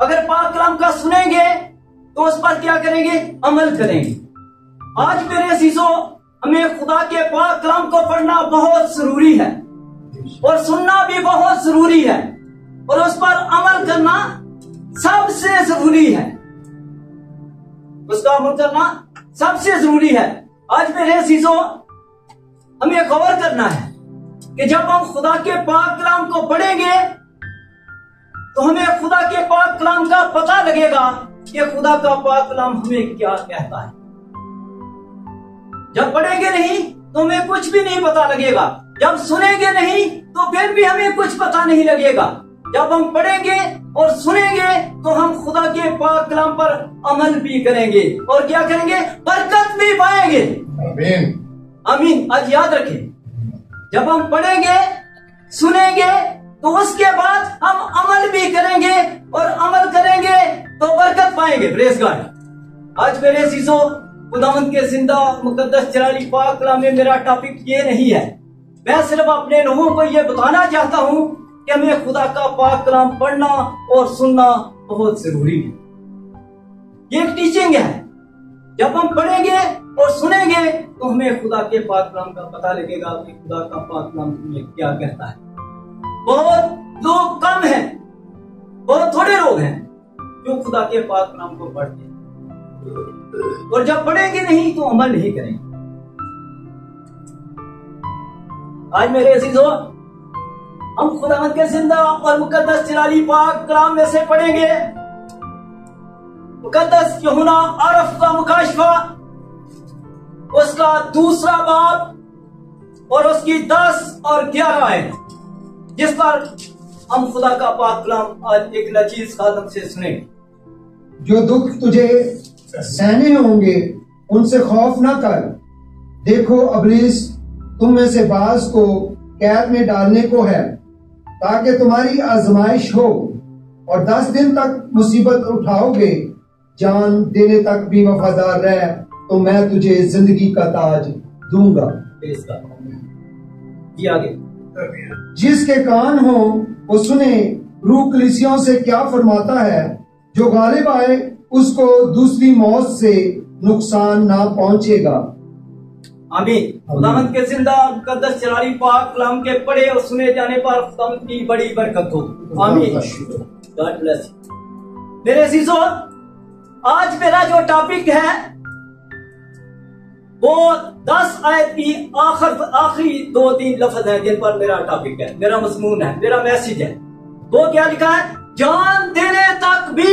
अगर पाक कलाम का सुनेंगे तो उस पर क्या करेंगे? अमल करेंगे। आज मेरे सीसो हमें खुदा के पाक कलाम को पढ़ना बहुत ज़रूरी है और सुनना भी बहुत ज़रूरी है और उस पर अमल करना सबसे ज़रूरी है। उसका अमल करना सबसे ज़रूरी है। आज मेरे सीसो हमें गौर करना है कि जब हम खुदा के पाक कलाम को पढ़ेंगे तो हमें खुदा के पाक कलाम का पता लगेगा कि खुदा का पाक कलाम हमें क्या कहता है। जब पढ़ेंगे नहीं तो हमें कुछ भी नहीं पता लगेगा। जब सुनेंगे नहीं तो फिर भी हमें कुछ पता नहीं लगेगा। जब हम पढ़ेंगे और सुनेंगे तो हम खुदा के पाक कलाम पर अमल भी करेंगे। और क्या करेंगे? बरकत भी पाएँगे। आमीन अमीन, आज याद रखें, जब हम पढ़ेंगे, सुनेंगे तो उसके बाद हम अमल भी करेंगे और अमल करेंगे तो बरकत पाएँगे प्रेस गॉड आज मेरे सीसो खुदावंत के ज़िंदा मुकद्दस चराली पाक कलाम में मेरा टॉपिक ये नहीं है। मैं सिर्फ़ अपने लोगों को ये बताना चाहता हूँ कि हमें खुदा का पाक कलाम पढ़ना और सुनना बहुत ज़रूरी है। ये एक टीचिंग है। जब हम पढ़ेंगे और सुनेंगे तो हमें खुदा के पाक कलाम का पता लगेगा कि खुदा का पाक कलाम क्या कहता है। बहुत लोग कम हैं, बहुत थोड़े लोग हैं जो खुदा के पाक कलाम को पढ़ते हैं। और जब पढ़ेंगे नहीं तो अमल नहीं करेंगे। आज मेरे अजीजों, हम खुदा के ज़िंदा और मुकद्दस चिराली पाक कलाम में से पढ़ेंगे। मुकद्दस यहुना अरफ का मुकाशफा। उसका दूसरा बाब और उसकी दस और ग्यारह है, जिस पर हम खुदा का पाक कलाम आज एक लचीज खादम से सुनेंगे जो दुख तुझे सहने होंगे, उनसे खौफ ना कर। देखो, अबलीस, तुम में से बाज को कैद में डालने को है, ताकि तुम्हारी आजमाइश हो, और दस दिन तक मुसीबत उठाओगे। जान देने तक भी वफादार रह तो मैं तुझे ज़िंदगी का ताज दूँगा। ये आगे। जिसके कान हो वो सुने। रूह कलिसियों से क्या फरमाता है? जो गालिब आए उसको दूसरी मौत से नुकसान ना पहुंचेगा। आमीन। खुदावंत के ज़िंदा मुकद्दस चरारी पाक कलाम के पढ़े और सुने जाने पर खुदावंत की बड़ी बरकत हो। आमीन। गॉड ब्लेस मेरे सीसो आज मेरा जो टॉपिक है वो दस आयत की आखिर आखिरी दो तीन लफ्ज है जिन पर मेरा टॉपिक है। मेरा मजमून है मेरा मैसेज है। वो क्या लिखा है? जान देने तक भी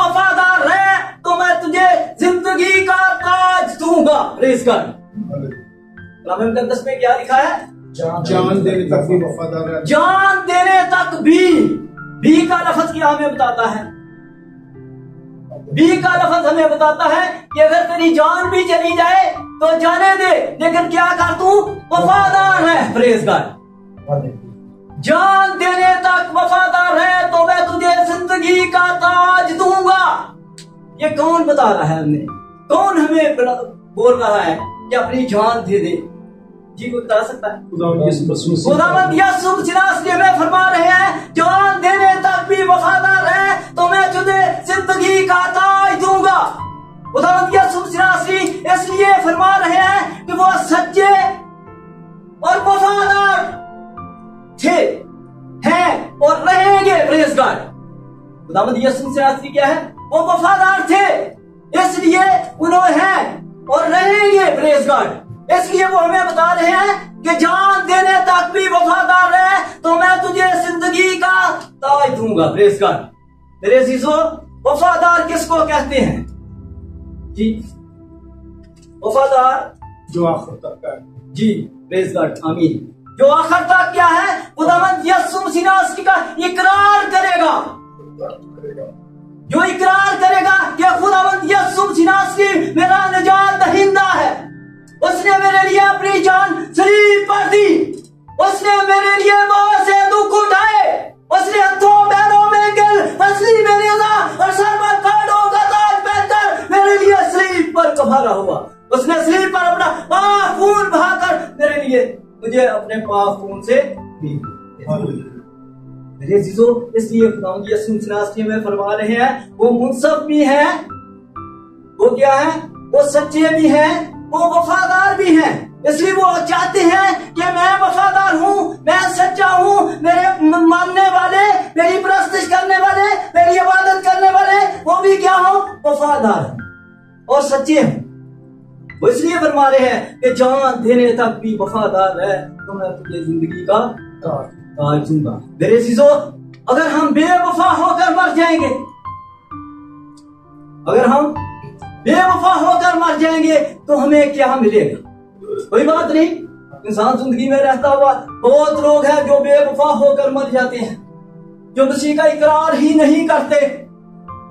वफादार रहे तो मैं तुझे ज़िंदगी का ताज दूँगा रेस कलाम में क्या लिखा है? जान देने तक भी वफादार है जान देने तक भी भी का लफज क्या हमें बताता है? भी का लफज हमें बताता है कि अगर तेरी जान भी चली जाए तो जाने दे। लेकिन क्या कर तू? वफादार है प्रेज गॉड जान देने तक वफादार है तो मैं तुझे ज़िंदगी का ताज दूँगा। ये कौन बता रहा है हमने? कौन हमें बोल रहा है कि अपनी जान दे दे? जी को सकता है? फरमा रहे हैं जान देने तक भी वफादार है तो मैं तुझे ज़िंदगी का ताज दूँगा। खुदावंद यसु मसीह इसलिए फरमा रहे हैं कि वो सच्चे और वफादार थे हैं और रहेंगे प्रेस गॉड खुदावंद क्या है? वो वफादार थे इसलिए उन्होंने और रहेंगे प्रेस गॉड इसलिए वो हमें बता रहे हैं कि जान देने तक भी वफादार रहे तो मैं तुझे ज़िंदगी का ताज दूँगा प्रेस मेरे सीसो वफादार किसको कहते हैं? जी। वफादार? जो आखिर तक है। जी प्रेज गॉड आमीन। जो आखिर तक क्या है? खुदावंद यसु मसीह का इकरार करेगा। जो इकरार करेगा कि खुदावंद यसु मसीह मेरा निजात दहिंदा है। उसने मेरे लिए अपनी जान शरीर पर दी। उसने मेरे लिए बहुत से दुख उठाए। उसने हथों, पैरों में गिल असली मेरे और सर पर कांटों का ताज पहनकर मेरे लिए शरीर पर कफारा हुआ। उसने तस्लीम पर अपना पाक खून बहाकर मेरे लिए मुझे अपने पाक खून से मेरे जीजो, इसलिए खुदा की यसुनास्ती में फरमा रहे हैं, वो मुनसब भी है, वो क्या है? वो सच्चे भी हैं वो वफादार भी हैं। इसलिए वो चाहते हैं कि मैं वफादार हूँ, मैं सच्चा हूँ, मेरे मानने वाले, मेरी प्रस्तिश करने वाले, मेरी इबादत करने वाले, वो भी क्या हो? वफादार और सच्चे हैं। वो इसलिए फरमा रहे हैं कि जान देने तक भी वफादार है तो मैं तुझे ज़िंदगी का ताज दूँगा मेरे चीज़ों अगर हम बेवफा होकर मर जाएँगे, अगर हम बेवफा होकर मर जाएँगे तो हमें क्या मिलेगा? कोई बात नहीं। इंसान ज़िंदगी में रहता हुआ बहुत लोग हैं जो बेवफा होकर मर जाते हैं। जो किसी का इकरार ही नहीं करते।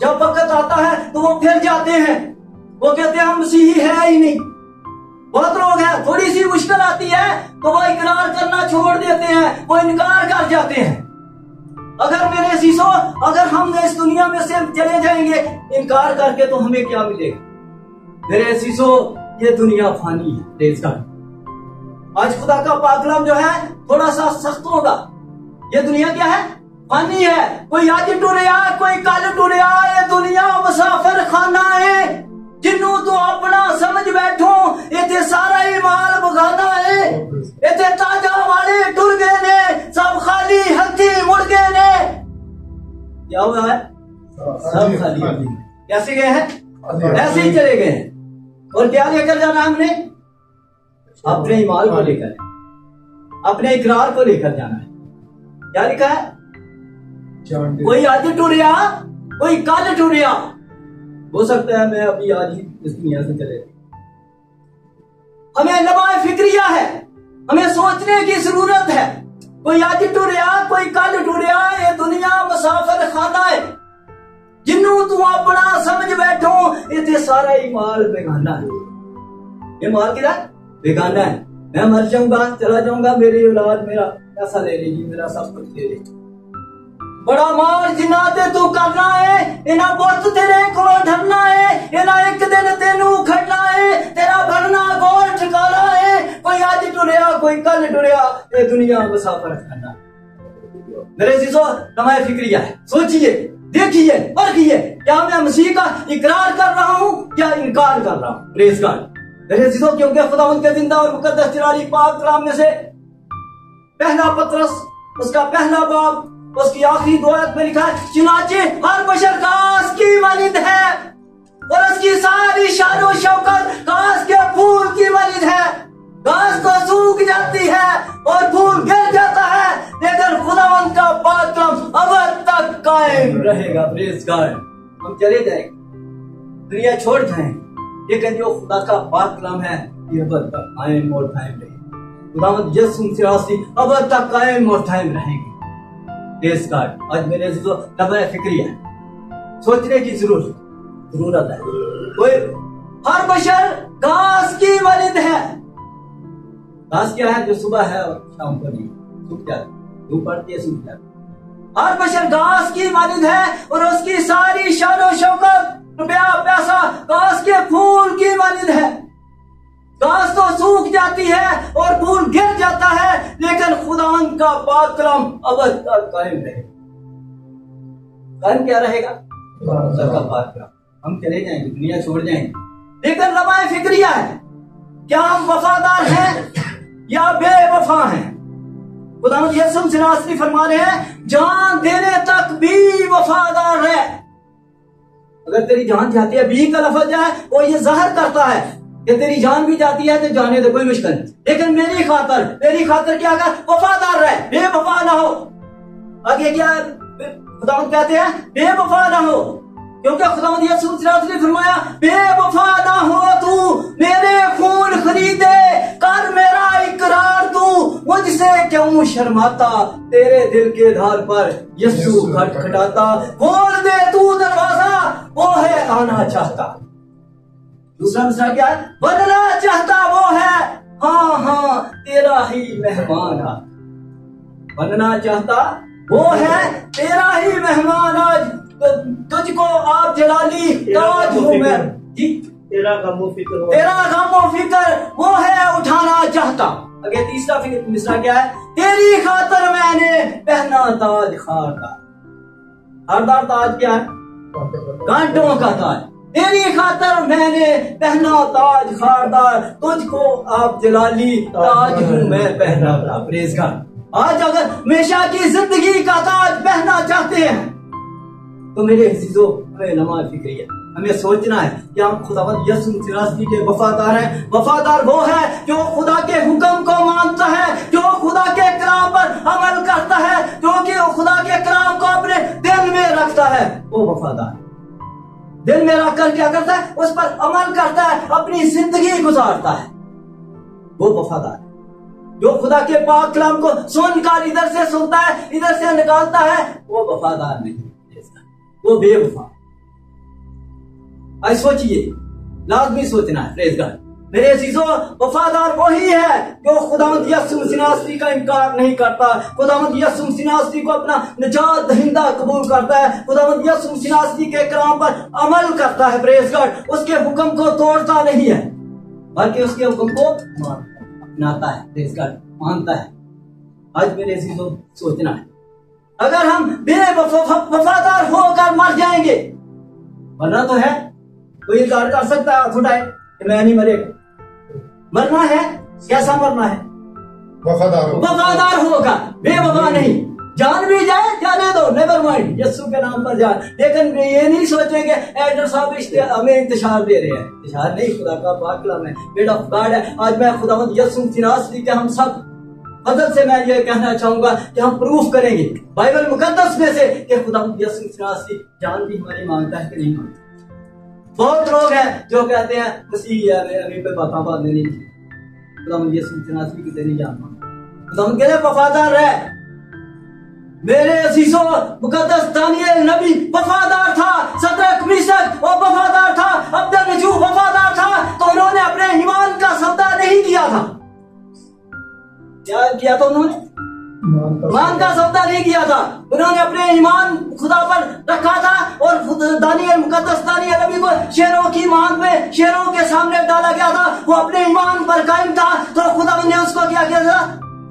जब वक्त आता है तो वो फिर जाते हैं। वो कहते हैं, हम मसीही है ही नहीं। बहुत लोग हैं, थोड़ी सी मुश्किल आती है तो वो इकरार करना छोड़ देते हैं, वो इनकार कर जाते हैं। अगर मेरे शीशो अगर हम इस दुनिया में से चले जाएँगे, इनकार करके तो हमें क्या मिलेगा? मेरे शीशो ये दुनिया फानी है आज खुदा का पाकलम जो है थोड़ा सा सख्त होगा। ये दुनिया क्या है? फानी है। कोई आज टुरिया कोई कल टुरिया ये दुनिया मुसाफिर खाना है। जिन्हों तो अपना समझ बैठो, इतने सारा ही माल बगाना है। इतने ताज़ा वाले टुर गए ने सब खाली हथी मुड़ गए ने। क्या हुआ है? सब खाली कैसे गए हैं? ऐसे ही चले गए हैं। और क्या लेकर जाना हमने? अपने ईमान को लेकर अपने इकरार को लेकर जाना है। क्या लिखा है? कोई आज टूरिया? कोई कल टूरिया? हो सकता है मैं अभी आज ही इस दुनिया से चले हमें लबाए फिक्रिया है। हमें सोचने की ज़रूरत है। कोई आज टूरिया कोई कल टूरिया ये दुनिया मुसाफिर खाना है। जिन्नू तू अपना समझ बैठो इतने सारा ही माल बेगाना है। ये माल किधर बेगाना है। मैं मर जाऊँगा, चला जाऊँगा, मेरी औलाद मेरा पैसा ले लेगी मेरा सब कुछ ले लेगी बड़ा माल जिन्ना ते तू करना है इना बुत तेरे को ढरना है इना एक दिन तेनू खड़ना है, तेरा बनना गोल ठिकाना है। कोई आज टुरिया, कोई कल टुरिया। ये दुनिया मुसाफर करना। मेरे चीज़ों नमाय फिक्रिया है। सोचिए, देखिए परखिए क्या मैं मसीह का इकरार कर रहा हूँ या इनकार कर रहा हूँ? प्रेस गॉड मेरे चीज़ों क्योंकि खुदा उनके ज़िंदा और मुकदस चिराली पाक कलाम में से पहला पत्रस, उसका पहला बाप उसकी आखिरी दुआत में लिखा है, चुनाचे हर बशर घास की मालिद है और उसकी सारी शानो शौकत घास के फूल की मालिद है। घास तो सूख जाती है और फूल गिर जाता है, लेकिन खुदावन का पात्रम अब तक कायम रहेगा प्रेस गाय हम चले जाएँगे। दुनिया छोड़ जाएँगे लेकिन जो खुदा का पाक कलाम है, ये अब तक कायम और कायम रहेगा। खुदावंत यसुम सिरासी अब तक कायम और कायम रहेंगे। कार्ड आज मेरे जो तब फिक्रिया है। सोचने की ज़रूरत ज़रूरत है। कोई हर बशर घास की मलिद है। घास क्या है जो सुबह है और शाम को नहीं। सूख जाती धूप पड़ती है, सूख जाती हर बशर घास की मालिद है और उसकी सारी शानो शौकत, रुपया पैसा घास के फूल की मालिद है। घास तो सूख जाती है और फूल गिर जाता है, लेकिन खुदान का पाक कलम अब तक कायम रहे कायम क्या रहेगा? का पाक कलम। हम चले जाएँगे, दुनिया छोड़ जाएँगे। लेकिन रवाए फिक्रिया है, क्या हम वफादार हैं? या बेवफा हैं। खुदा फरमा रहे हैं, जान देने तक भी वफादार है अगर तेरी जान जाती है बी का लफज है, वो ये ज़ाहिर करता है कि तेरी जान भी जाती है तो जाने दे कोई मुश्किल लेकिन मेरी खातर मेरी खातर क्या कर? वफादार रहे, बेवफा ना हो। आगे क्या खुदा कहते हैं? बेवफा ना हो। क्योंकि खुदा ने फरमाया बेवफा ना हो तू मेरे खून खरीदे कर मेरा इकरार तू मुझसे क्यों शर्माता? तेरे दिल के धार पर यस्सु खटखटाता। खोल दे तू दरवाज़ा वो है आना चाहता। दूसरा मिसरा क्या है? बनना चाहता वो है हाँ हाँ तेरा ही मेहमान आज। बनना चाहता वो है तेरा ही मेहमान आज। तुझको आप जलाली ताज हूँ मैं। जी तेरा गमो फ़िक्र तेरा गम फ़िक्र वो है उठाना चाहता। अगे तीसरा फ़िक्र मिसरा क्या है? तेरी खातर मैंने पहना ताज खारदार खारदार ताज क्या है? कांटों का ताज। तेरी खातर मैंने पहना ताज खारदार तुझको आप जलाली ताज हूँ मैं पहना था। प्रेज का आज अगर हमेशा की ज़िंदगी का ताज पहनना चाहते हैं तो मेरे अजीजों हमें नमाज़ फिक्री है। हमें सोचना है कि हम खुदावंद यसु मसीह के वफादार हैं। वफादार वो है जो खुदा के हुक्म को मानता है, जो खुदा के कलाम पर अमल करता है, जो कि खुदा के कलाम को अपने दिल में रखता है। वो वफादार। दिल में रख कर क्या करता है? उस पर अमल करता है, अपनी ज़िंदगी गुजारता है। वो वफादार जो खुदा के पाक कलाम को सुनकर इधर से सुनता है, इधर से निकालता है, वो वफादार नहीं वो बेवफा। आज सोचिए लाजमी सोचना है प्रेज मेरे अजीजों, वफादार वही है जो खुदावंद यसु सिनास्ती का इनकार नहीं करता। खुदावंद यसु सिनास्ती को अपना निजात दहिंदा कबूल करता है। खुदावंद यसु सिनास्ती के कलाम पर अमल करता है प्रेसगढ़ उसके हुक्म को तोड़ता नहीं है, बल्कि उसके हुक्म को अपनाता है प्रेज गॉड मानता है। आज मेरे अजीजों, सोचना है। अगर हम बेवफादार होकर मर जाएँगे मरना तो है। कोई इनकार कर सकता है उठाए कि मैं नहीं मरेगा। मरना है कैसा मरना है? वफादार हो वफादार होगा बेवफा नहीं। जान भी जाए जाने दो नेवर माइंड यस्सु के नाम पर जान। लेकिन ये नहीं सोचेंगे एडर साहब हमें इंतज़ार दे रहे हैं। इंतज़ार नहीं खुदा का पाकलम है बेटा गॉड है। आज मैं खुदावंद यस्सु के हम सब बदल से मैं ये कहना चाहूँगा कि हम प्रूफ करेंगे बाइबल मुकद्दस में से कि खुदा जान भी हमारी माँगता है कि नहीं माँगता। बहुत लोग हैं जो कहते हैं, मसीह अभी पे बात बात नहीं खुदा यस्सु सिनासरी की नहीं जानता खुदा के लिए वफादार है। मेरे अजीजों, मुकद्दस दानियल नबी वफादार था, सदरक, मिसक, वो वफादार था, अब्दुल नजू वफादार था तो उन्होंने अपने ईमान का सौदा नहीं किया था। क्या किया था उन्होंने? ईमान का सौदा नहीं किया था। उन्होंने अपने ईमान खुदा पर रखा था और दानियल मुकद्दस दानियल नबी को शेरों की मांग में शेरों के सामने डाला गया था। वो अपने ईमान पर कायम था तो खुदा ने उसको क्या किया था?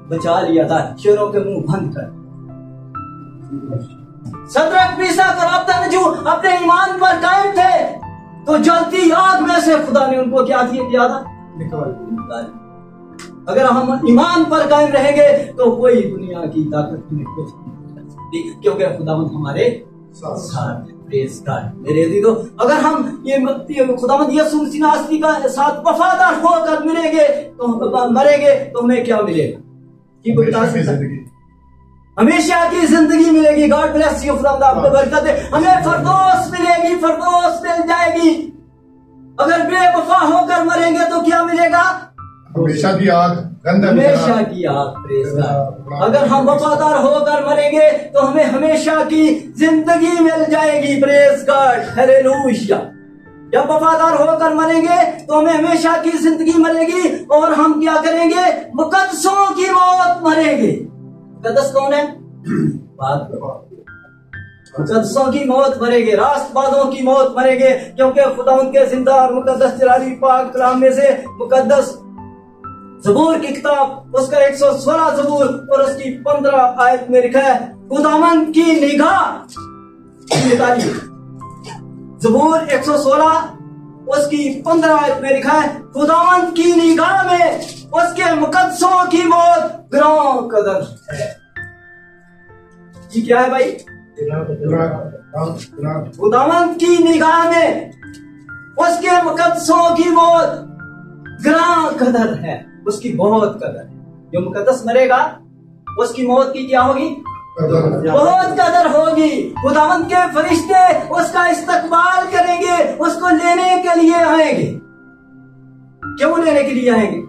बचा लिया था। शेरों के मुँह बंद कर। सदरक पीसक और अब्दुल नजू अपने ईमान पर कायम थे। तो जलती आग में से खुदा ने उनको क्या किया था? निकाल दिया। अगर हम ईमान पर कायम रहेंगे तो कोई दुनिया की ताकत हमें कुछ नहीं कर सकती क्योंकि खुदावंद हमारे साथ। है। मेरे अजीजों अगर हम ये ये खुदावंद मसीह नासरी का साथ वफादार होकर मिलेंगे तो मरेंगे तो हमें क्या मिलेगा? ये कोई बता सकता हमेशा की ज़िंदगी मिलेगी। गॉड ब्लेस यू खुदा आपको बरकत। दे हमें फरदोस मिलेगी फरदोस मिल जाएगी। अगर बेवफा होकर मरेंगे तो क्या मिलेगा? हमेशा की आग गंदा हमेशा की आग गॉड अगर हम वफादार होकर मरेंगे तो हमें हमेशा की ज़िंदगी मिल जाएगी प्रेज गॉड जब वफादार होकर मरेंगे तो हमें हमेशा की ज़िंदगी मिलेगी और हम क्या करेंगे? मुकदसों की मौत मरेंगे। मुकदस कौन है? बात करो। मुकदसों की मौत मरेंगे रास्तबाजों की मौत मरेंगे क्योंकि खुदा उनके ज़िंदा और मुकदस जलाली पाक कलाम में से मुकदस जबूर की किताब, उसका 116 जबूर और उसकी 15 आयत में लिखा है, खुदावन की निगाह। जबूर 116 उसकी 15 आयत में लिखा है, खुदावन की निगाह में उसके मुकदसों की मौत ग्रह कदर ये क्या है भाई? खुदावन की निगाह में उसके मुकदसों की मौत ग्रां कदर है। उसकी बहुत कदर है। जो मुकदस मरेगा उसकी मौत की क्या होगी? बहुत कदर होगी। खुदावंत के फरिश्ते उसका इस्तकबाल करेंगे उसको लेने के लिए आएँगे। क्यों लेने के लिए आएँगे?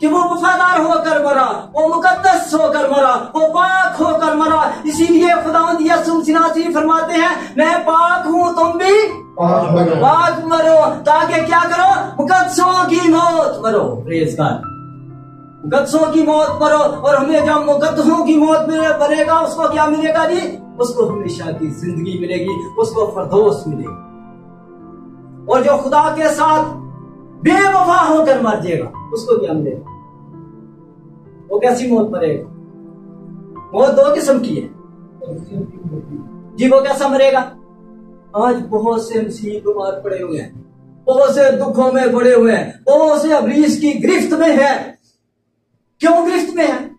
कि वो वफादार होकर मरा वो मुकद्दस होकर मरा वो पाक होकर मरा। इसीलिए यसुम सिनासी फरमाते हैं मैं पाक हूँ तुम भी पाक मरो ताकि क्या मरो प्रेज गॉड की मौत मरो और हमें जब मुकद्दसों की मौत मिले मरेगा उसको क्या मिलेगा जी? उसको हमेशा की ज़िंदगी मिलेगी, उसको फरदोस मिलेगी। और जो खुदा के साथ बेवफा होकर मर जाएगा, उसको क्या मिलेगा? वो कैसी मौत मरेगा? मौत दो किस्म की है। जी, वो कैसा मरेगा? आज बहुत से मसीह बीमार पड़े हुए हैं। बहुत से दुखों में पड़े हुए हैं। बहुत से अबरीस की गिरफ्त में है। क्यों गिरफ्त में है?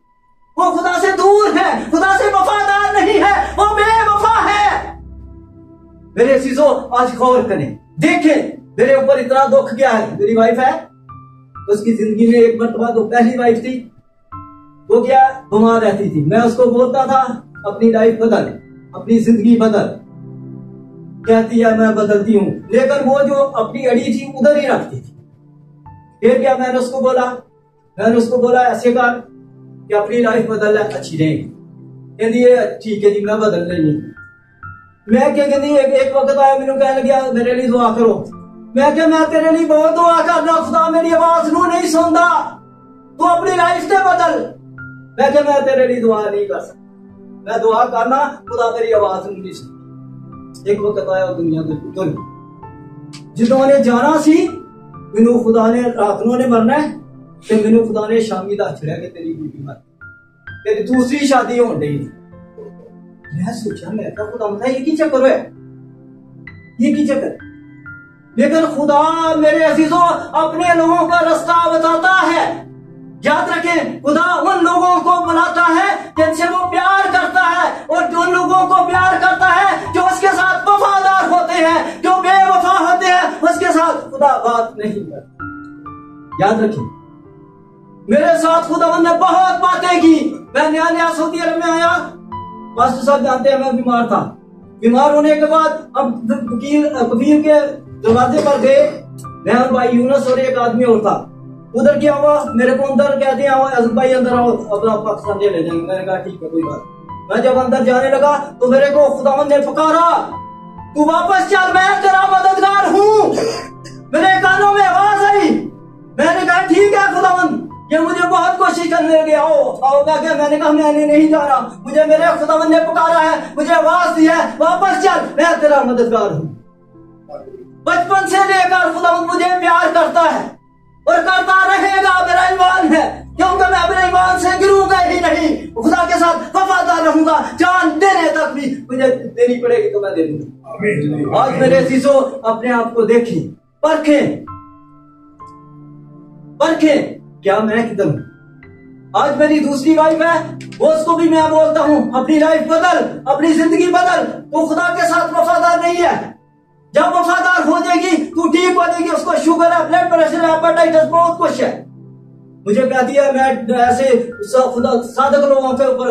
वो खुदा से दूर है। खुदा से वफादार नहीं है। वो बेवफा है। मेरे चीज़ों आज गौर करें। देखें, मेरे ऊपर इतना दुख क्या है? मेरी वाइफ है। उसकी ज़िंदगी में एक मरतबा तो पहली वाइफ थी। वो क्या? बीमार रहती थी। मैं उसको बोलता था, अपनी लाइफ बदल। अपनी ज़िंदगी बदल। कहती है मैं बदलती हूँ। लेकिन वो जो अपनी अड़ी थी उधर ही रखती थी। फिर क्या मैंने उसको बोला? मैंने उसको बोला ऐसे कर कि अपनी लाइफ बदल है अच्छी रहेगी। कहती है ठीक है जी मैं बदल रही हूँ। मैं क्या कहती एक, एक वक्त आया मैंने कहने लगा मेरे लिए दुआ करो। मैं क्या मैं तेरे लिए बहुत दुआ करना खुदा मेरी आवाज़ नू नहीं सुनता तू अपनी लाइफ से बदल। मैं क्या मैं तेरे लिए दुआ नहीं कर सकता। मैं दुआ करना खुदा मेरी आवाज़ नू नहीं सुनता एक वक्त आया दुनिया के तुल जिन्होंने जाना सी मैनू खुदा ने रात नू ने मरना है ਤੇ ਮੈਨੂੰ ਖੁਦਾ ਨੇ ਸ਼ਾਮੀ ਦਾ ਛੜਿਆ ਕਿ ਤੇਰੀ ਬੀਬੀ ਮਰ तेरी दूसरी शादी होने रही थी मैं सोचा मैं क्या खुदा मतलब ये की चक्कर है ये की चक्कर लेकिन खुदा मेरे अजीजों अपने लोगों का रास्ता बताता है याद रखें, खुदा उन लोगों को बुलाता है जिनसे वो प्यार करता है और जो लोगों को प्यार करता है, जो उसके साथ वफादार होते हैं, जो बेवफा होते हैं, उसके साथ खुदा बात नहीं करता। याद रखें, मेरे साथ खुदा ने बहुत बातें की। मैं नया नया सऊदी अरब में आया। पास्टर साहब जानते हैं मैं बीमार था। बीमार होने के बाद अब वकील वकील के दरवाजे पर गए। मैं और भाई यूनस और एक आदमी और था। उधर क्या हुआ? मेरे को अंदर कह दिया भाई, अंदर आओ। अपना पाकिस्तान ले जाएँगे। मैंने कहा, ठीक है, कोई बात मैं जब अंदर जाने लगा तो मेरे को खुदावन ने पुकारा, तू वापस चल, मैं तेरा मददगार हूँ। मेरे कानों में आवाज़ आई। मैंने कहा, ठीक है, खुदावन, ये मुझे बहुत कोशिश करने लगे, आओ आओ, मैं क्या मैंने कहा, मैंने नहीं जा रहा। मुझे मेरे खुदावन ने पुकारा है, मुझे आवाज़ दी है, वापस चल, मैं तेरा मददगार हूँ। बचपन से लेकर खुदावन मुझे प्यार करता है। और करता रहेगा मेरा ईमान है। क्योंकि मैं अपने ईमान से गिरूँगा ही नहीं। खुदा के साथ वफादार रहूँगा जान देने तक भी मुझे देनी पड़ेगी तो मैं दे दूँगा। आज मेरे शीशो अपने आप को देखें। परखें। परखें। क्या मैं किधर हूँ? आज मेरी दूसरी वाइफ है वो उसको भी मैं बोलता हूँ अपनी लाइफ बदल अपनी ज़िंदगी बदल। तो खुदा के साथ वफादार नहीं है। जब वफादार हो जाएगी तो ठीक हो जाएगी, उसको शुगर है ब्लड प्रेशर है बहुत कुछ है। मुझे कह दिया, मैं ऐसे साधक लोगों के ऊपर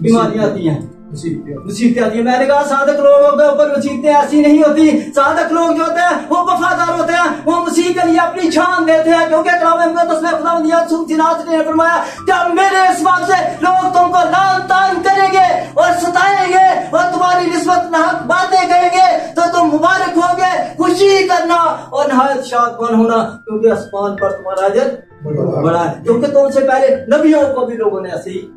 बीमारियाँ आती हैं। मुसीबतें आती है। मैंने कहा साधक लोगों के ऊपर मुसीबतें ऐसी नहीं होती। साधक लोग जो होते हैं वो वफादार होते हैं वो मुसीब के लिए अपनी जान देते हैं क्योंकि ने फरमाया जब मेरे इस बात से लोग तुमको लान तान करेंगे और सताएँगे और तुम्हारी निस्बत नाहक बातें करेंगे तो तुम मुबारक होगे। खुशी करना और नहायत शादमान होना क्योंकि आसमान पर तुम्हारा अजर बड़ा है। क्योंकि तुमसे पहले नबियों को भी लोगों ने ऐसे ही।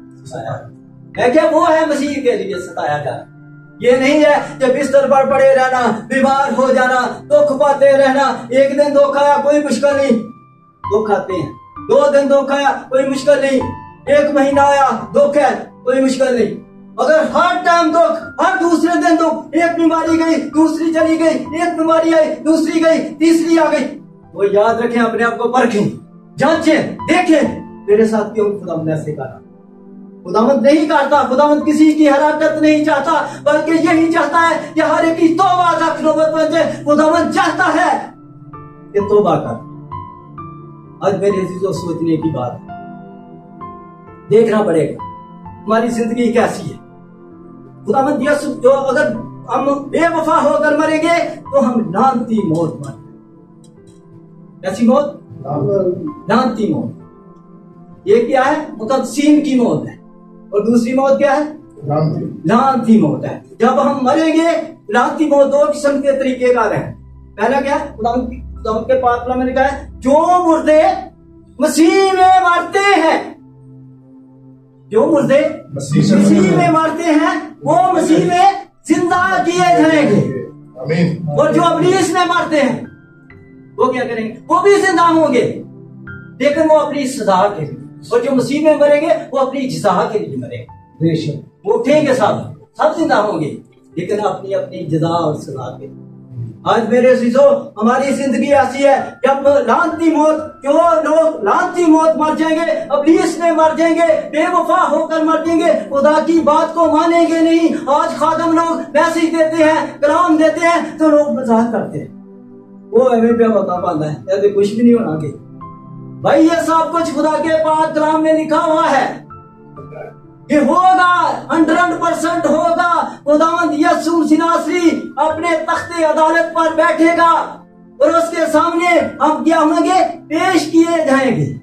है क्या वो है मसीह के लिए सताया जा ये नहीं है कि बिस्तर पर पड़े रहना, बीमार हो जाना, दुख पाते रहना, एक दिन दुख आया कोई मुश्किल नहीं। दुख आते हैं। दो दिन दुख आया कोई मुश्किल नहीं। एक महीना आया, दुख है, कोई मुश्किल नहीं। अगर हर टाइम दुख, हर दूसरे दिन दुख, एक बीमारी गई, दूसरी चली गई, एक बीमारी आई, दूसरी गई, तीसरी आ गई। वो याद रखें, अपने आप को परखें, जांचें, देखें। मेरे साथ क्यों खुदा ने ऐसे कहा। खुदावंत नहीं करता खुदावंत किसी की हराकत नहीं चाहता बल्कि यही चाहता है कि हर एक की तोबा तक नौबत बन जाए खुदावंत चाहता है कि तोबा कर। आज मेरे चीज़ों सोचने की बात है। देखना पड़ेगा हमारी ज़िंदगी कैसी है। खुदावंत यस जो अगर हम बेवफा होकर मरेंगे तो हम नानती मौत मर कैसी मौत? नानती मौत। ये क्या है? सीन की मौत है। और दूसरी मौत क्या है? लांती मौत है। जब हम मरेंगे लांती मौत दो किस्म के तरीके का है। पहला क्या है? के पास मैंने कहा है जो मुर्दे मसीह में मरते हैं जो मुर्दे मसीह में मरते हैं वो मसीह में ज़िंदा किए जाएँगे। और जो अबलीस में मरते हैं वो क्या करेंगे? वो भी ज़िंदा होंगे। लेकिन वो अपनी सजा के लिए। और जो मसीह में मरेंगे वो अपनी जजा के लिए मरेंगे। बेशक। वो उठेंगे सब सब ज़िंदा होंगे लेकिन अपनी अपनी जजा और सजा के आज मेरे सीसो हमारी ज़िंदगी ऐसी है जब लानती मौत जो लोग लानती मौत मर जाएँगे अबलीस में मर जाएँगे बेवफा होकर मर जाएँगे खुदा की बात को मानेंगे नहीं। आज खादम लोग मैसेज देते हैं कलाम देते हैं तो लोग मज़ाक करते हैं। वो हमें क्या बता पाता है ऐसे कुछ भी नहीं होना आगे। भाई, ये सब कुछ खुदा के पाक ग्राम में लिखा हुआ है ये होगा, हंड्रेड परसेंट होगा। खुदावंद यसू सिनासरी अपने तख्ते अदालत पर बैठेगा और उसके सामने हम क्या होंगे? पेश किए जाएँगे।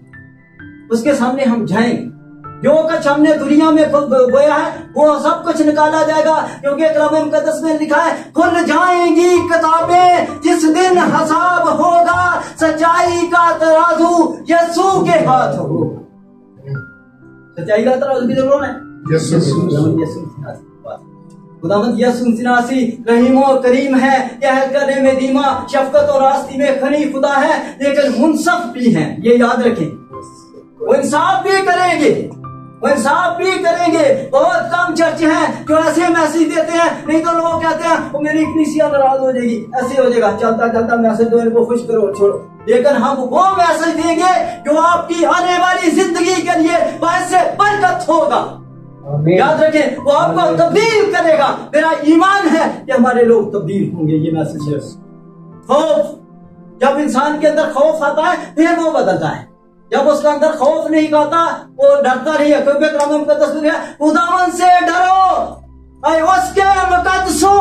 उसके सामने हम जाएँगे। जो कुछ हमने दुनिया में बोया है वो सब कुछ निकाला जाएगा। क्योंकि कलाम मुकदस में लिखा है खुल जाएँगी किताबें जिस दिन हिसाब होगा सच्चाई का तराजू यसू के हाथ होगा। सच्चाई का तराजू किधर होना है यसू के यसू सिनासी रहीमो करीम है। यह करने में दीमा शफकत और रास्ती में खनी खुदा है लेकिन मुनसफ भी है ये याद रखें। वो इंसाफ भी करेंगे। इंसाफ भी करेंगे बहुत कम चर्च हैं। जो ऐसे मैसेज देते हैं? नहीं तो लोग कहते हैं वो मेरी कलीसिया नाराज़ हो जाएगी। ऐसे हो जाएगा। चलता चलता मैसेज दो इनको खुश करो छोड़ो। लेकिन हम वो मैसेज देंगे जो आपकी आने वाली ज़िंदगी के लिए से बरकत होगा। याद रखें वो आपको तब्दील करेगा। मेरा ईमान है कि हमारे लोग तब्दील होंगे ये मैसेज है। खौफ। जब इंसान के अंदर खौफ आता है फिर वो बदलता है। जब उसके अंदर खौफ नहीं आता वो डरता नहीं है, क्योंकि कलाम मुकद्दस में है, खुदावन से डरो उसके मुकद्दसो,